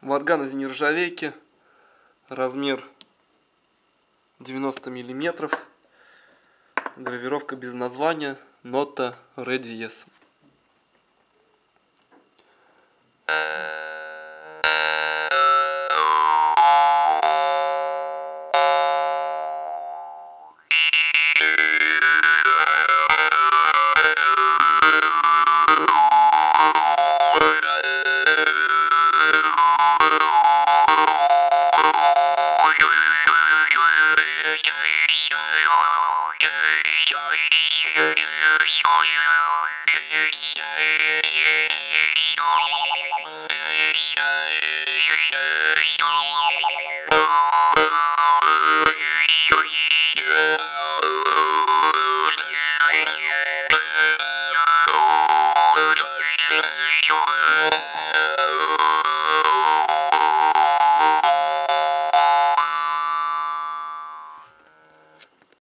Варган из нержавейки. Размер 90 миллиметров. Гравировка без названия. Нота Ре Thank.